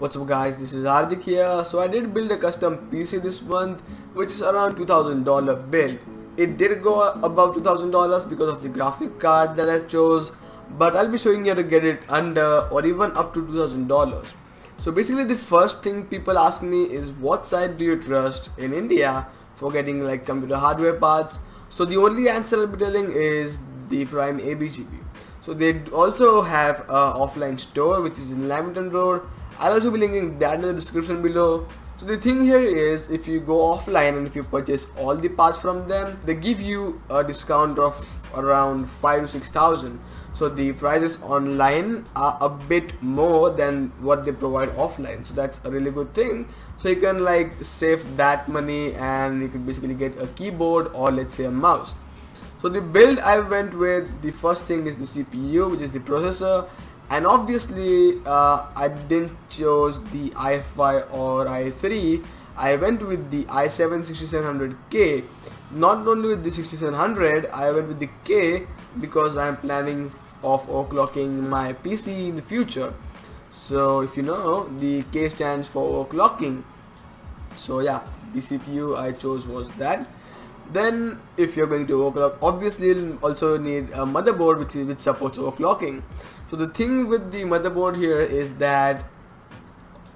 What's up guys, this is Hardik here. So I did build a custom PC this month which is around $2000 build. It did go above $2000 because of the graphic card that I chose but I'll be showing you how to get it under or even up to $2000. So basically the first thing people ask me is what site do you trust in India for getting like computer hardware parts. So the only answer I'll be telling is the Prime ABGB. So they also have a offline store which is in Lamington Road I'll also be linking that in the description below. So the thing here is if you go offline and if you purchase all the parts from them, they give you a discount of around 5 to 6000 so the prices online are a bit more than what they provide offline. So that's a really good thing. So you can like save that money and you can basically get a keyboard or let's say a mouse. So the build I went with the first thing is the CPU which is the processor and obviously uh, I didn't choose the i5 or i3 I went with the i7 6700K not only with the 6700 I went with the K because I'm planning of overclocking my PC in the future. So if you know the K stands for overclocking. So yeah the CPU I chose was that. Then if you're going to overclock obviously you'll also need a motherboard which, which supports overclocking so the thing with the motherboard here is that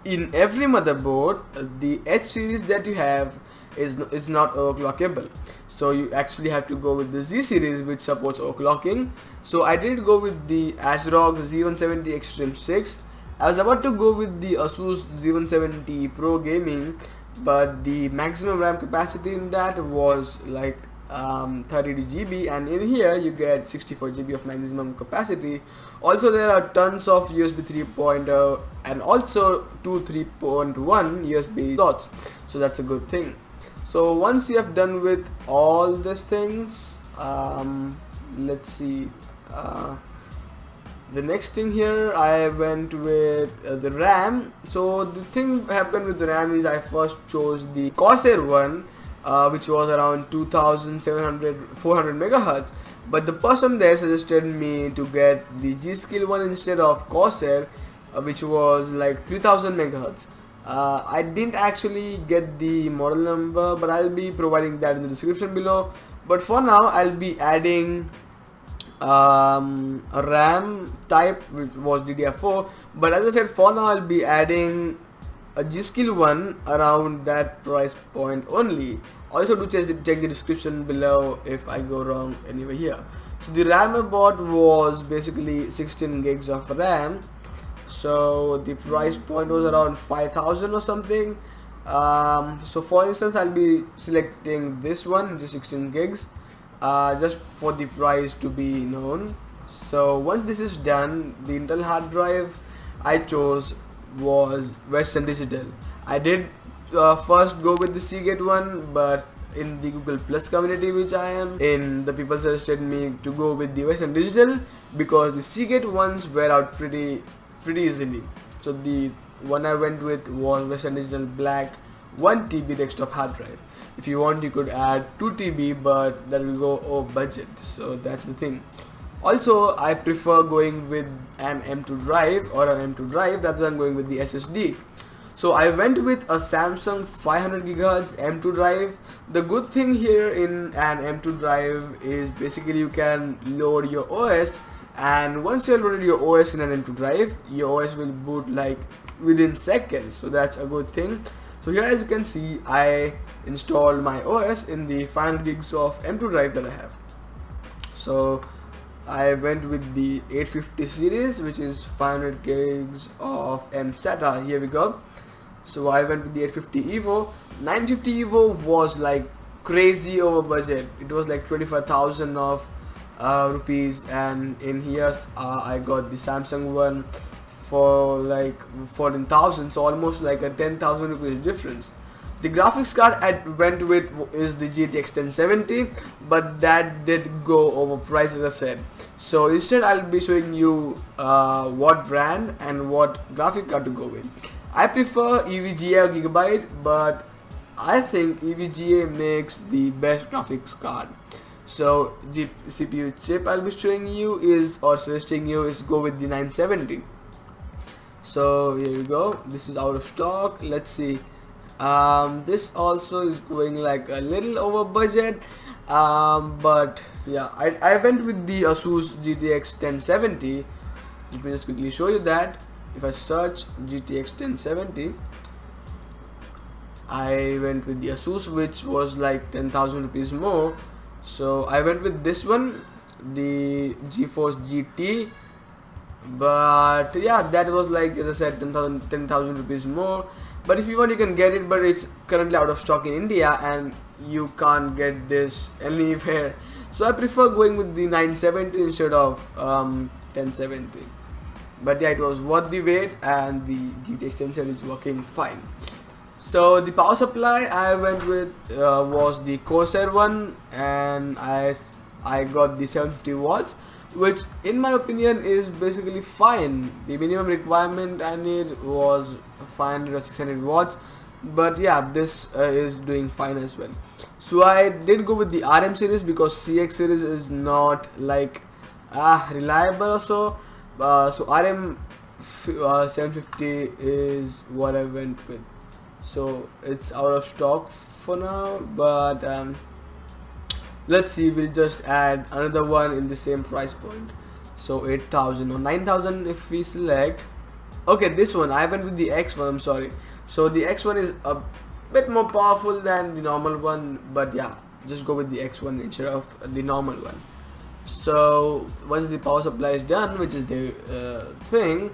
in every motherboard the H series that you have is, is not overclockable so you actually have to go with the Z series which supports overclocking. So I did go with the ASRock Z170 Extreme 6 I was about to go with the Asus Z170 Pro Gaming but the maximum RAM capacity in that was like um, 32 GB and in here you get 64 GB of maximum capacity. Also there are tons of USB 3.0 and also two 3.1 USB slots. So that's a good thing. So once you have done with all these things um, let's see uh, the next thing here I went with uh, the RAM. So the thing happened with the RAM is I first chose the Corsair one uh, which was around 2700 400 megahertz. But the person there suggested me to get the G-Skill one instead of Corsair uh, which was like 3000 megahertz. Uh, I didn't actually get the model number but I'll be providing that in the description below. But for now I'll be adding um, RAM type which was DDR4 but as I said for now I'll be adding a G-Skill one around that price point only. Also do check the, check the description below if I go wrong anywhere here. So the RAM I bought was basically 16 gigs of RAM. So the price point was around 5000 or something. Um, so for instance I'll be selecting this one just 16 gigs uh, just for the price to be known. So once this is done the Intel hard drive I chose was Western Digital. I did uh, first go with the Seagate one but in the Google Plus community which I am in the people suggested me to go with the Western Digital because the Seagate ones were out pretty pretty easily. So the one I went with was Western Digital Black 1 TB desktop hard drive. If you want you could add 2 TB but that will go over budget. So that's the thing also I prefer going with an M2 drive or an M2 drive rather than going with the SSD so I went with a Samsung 500 GHz M2 drive. The good thing here in an M2 drive is basically you can load your OS and once you loaded your OS in an M2 drive your OS will boot like within seconds. So that's a good thing. So here as you can see I installed my OS in the 500 gigs of M2 drive that I have. So I went with the 850 series which is 500 gigs of mSATA here we go. So I went with the 850 Evo. 950 Evo was like crazy over budget. It was like 25,000 of uh, rupees and in here uh, I got the Samsung one for like 14,000 so almost like a 10,000 rupees difference the graphics card I went with is the GTX 1070 but that did go over price as I said. So instead I'll be showing you uh, what brand and what graphic card to go with. I prefer EVGA or Gigabyte but I think EVGA makes the best graphics card. So the CPU chip I'll be showing you is or suggesting you is go with the 970 so here you go. This is out of stock. Let's see um, this also is going like a little over budget. Um, but yeah I, I went with the Asus GTX 1070 let me just quickly show you that. If I search GTX 1070 I went with the Asus which was like 10,000 rupees more. So I went with this one the GeForce GT but yeah that was like as I said 10,000 10, rupees more but if you want you can get it but it's currently out of stock in India and you can't get this anywhere. So I prefer going with the 970 instead of um, 1070 but yeah it was worth the wait and the GT extension is working fine. So the power supply I went with uh, was the Corsair one and I I got the 750 watts which in my opinion is basically fine. The minimum requirement I need was 500 or 600 watts but yeah this uh, is doing fine as well. So I did go with the RM series because CX series is not like ah reliable or so. Uh, so RM uh, 750 is what I went with. So it's out of stock for now but um, let's see we'll just add another one in the same price point. So 8000 or 9000 if we select. Okay this one I went with the X one I'm sorry. So the X one is a bit more powerful than the normal one but yeah just go with the X one instead of the normal one. So once the power supply is done which is the uh, thing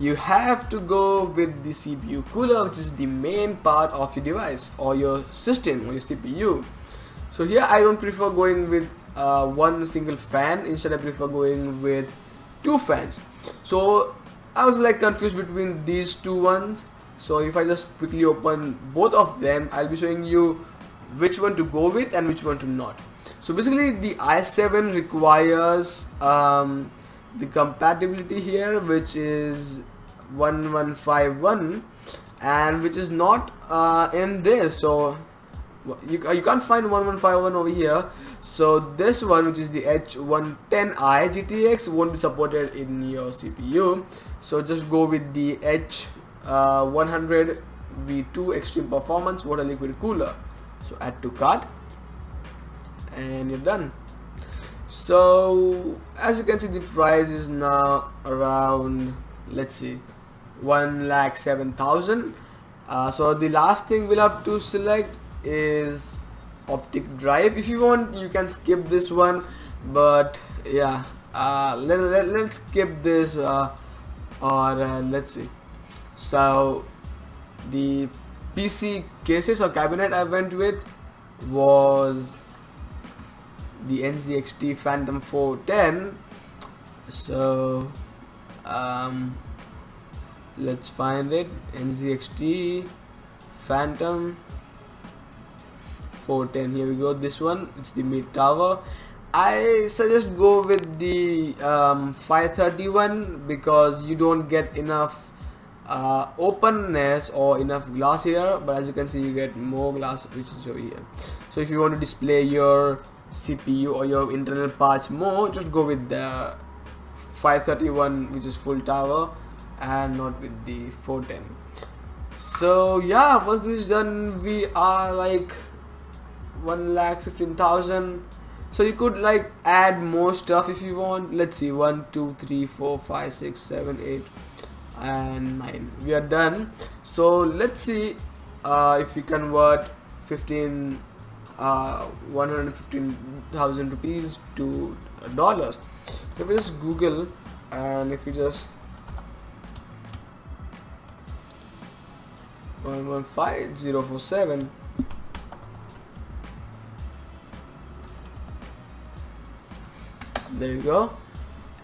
you have to go with the CPU cooler which is the main part of your device or your system or your CPU so here I don't prefer going with uh, one single fan. Instead I prefer going with two fans. So I was like confused between these two ones. So if I just quickly open both of them I'll be showing you which one to go with and which one to not. So basically the i7 requires um, the compatibility here which is 1151 and which is not uh, in this. So you, you can't find 1151 over here. So this one which is the H110i GTX won't be supported in your CPU so just go with the H100 uh, V2 Extreme Performance Water Liquid Cooler. So add to cart. And you're done. So as you can see the price is now around let's see one lakh seven thousand. Uh, so the last thing we'll have to select is optic drive. If you want you can skip this one but yeah uh, let, let, let's skip this uh, or uh, let's see. So the PC cases or cabinet I went with was the NZXT Phantom 410 so um, let's find it. NZXT Phantom 410 here we go. This one it's the mid tower. I suggest go with the um, 531 because you don't get enough uh, openness or enough glass here. But as you can see you get more glass which is over here. So if you want to display your CPU or your internal parts more just go with the 531 which is full tower and not with the 410 so yeah once this is done we are like one lakh fifteen thousand. So you could like add more stuff if you want. Let's see one two three four five six seven eight and 9 we are done. So let's see uh, if we convert 15 uh, 115,000 rupees to dollars. If we just google and if we just 115047 there you go.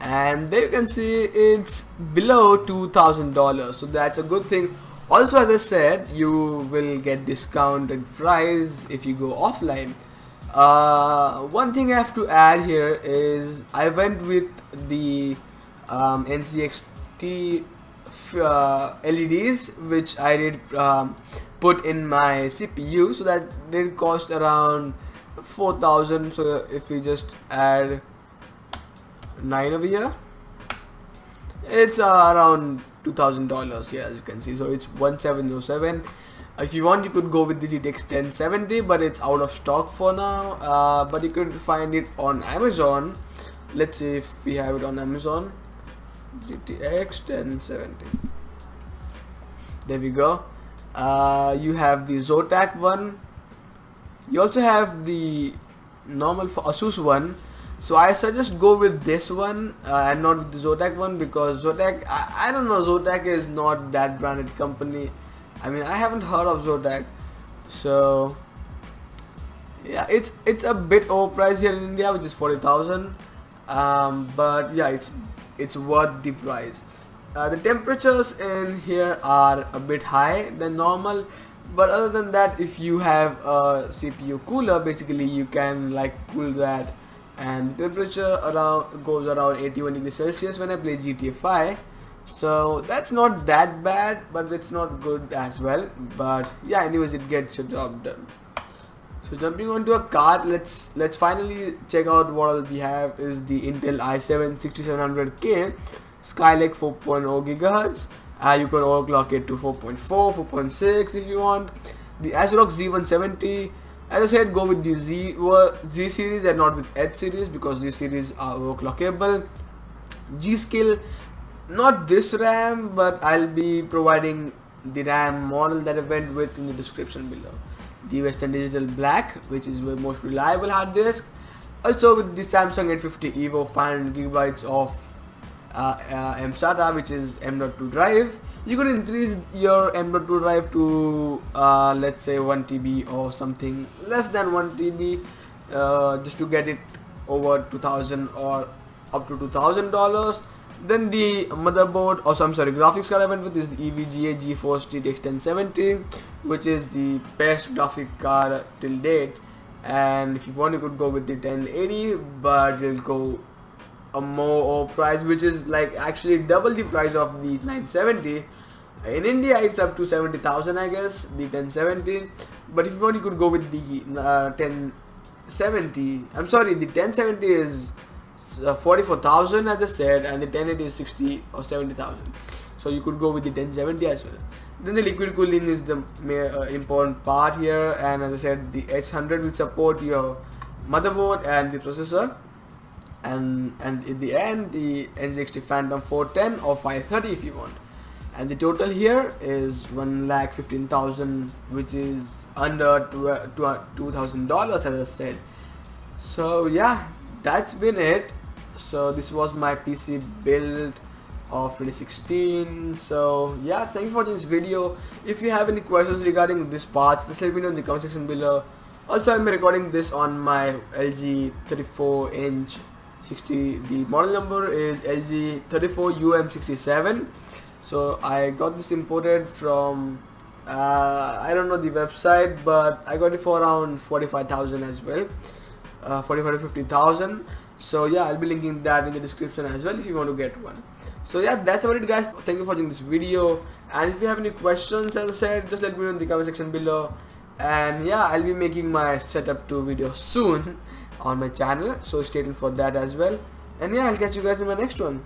And there you can see it's below $2,000 so that's a good thing. Also as I said you will get discounted price if you go offline. Uh, one thing I have to add here is I went with the um, NZXT uh, LEDs which I did um, put in my CPU so that did cost around 4000 so if we just add 9 over here it's uh, around $2000 here as you can see. So it's 1707 if you want you could go with the GTX 1070 but it's out of stock for now. Uh, but you could find it on Amazon. Let's see if we have it on Amazon. GTX 1070 there we go. Uh, you have the Zotac one. You also have the normal for Asus one so I suggest go with this one uh, and not with the Zotac one because Zotac I, I don't know Zotac is not that branded company. I mean I haven't heard of Zotac so yeah it's it's a bit overpriced here in India which is 40,000 um, but yeah it's it's worth the price. Uh, the temperatures in here are a bit high than normal but other than that if you have a CPU cooler basically you can like cool that and temperature around goes around 81 degrees Celsius when I play GTA 5 so that's not that bad but it's not good as well. But yeah anyways it gets your job done. So jumping onto a card let's let's finally check out what all we have is the Intel i7 6700K Skylake 4.0 gigahertz. Uh, you can overclock it to 4.4 4.6 if you want. The ASRock Z170 as I said go with the Z, Z series and not with H series because Z series are overclockable. G-Skill not this RAM but I'll be providing the RAM model that I went with in the description below. The Western Digital Black which is the most reliable hard disk. Also with the Samsung 850 EVO 500 gigabytes of uh, uh, mSATA which is M.2 drive you could increase your M.2 drive to uh, let's say 1 TB or something less than 1 TB uh, just to get it over 2000 or up to $2000 then the motherboard or some sorry graphics card I went with is the EVGA GeForce GTX 1070 which is the best graphic card till date. And if you want you could go with the 1080 but you'll go a more price which is like actually double the price of the 970 in India it's up to 70,000 I guess the 1070 but if you want you could go with the uh, 1070 I'm sorry the 1070 is uh, 44,000 as I said and the 1080 is 60 or 70,000 so you could go with the 1070 as well. Then the liquid cooling is the uh, important part here. And as I said the H100 will support your motherboard and the processor and and in the end the NZXT Phantom 410 or 530 if you want. And the total here is one fifteen thousand which is under two thousand dollars as I said. So yeah that's been it. So this was my PC build of 2016 so yeah thank you for watching this video. If you have any questions regarding this parts just let me know in the comment section below. Also I'm recording this on my LG 34 inch 60 the model number is LG 34 UM67 so I got this imported from uh, I don't know the website but I got it for around 45,000 as well. Uh, 45 to 50,000 so yeah I'll be linking that in the description as well if you want to get one. So yeah that's about it guys. Thank you for watching this video. And if you have any questions as I said just let me know in the comment section below. And yeah I'll be making my setup 2 video soon on my channel so stay tuned for that as well. And yeah I'll catch you guys in my next one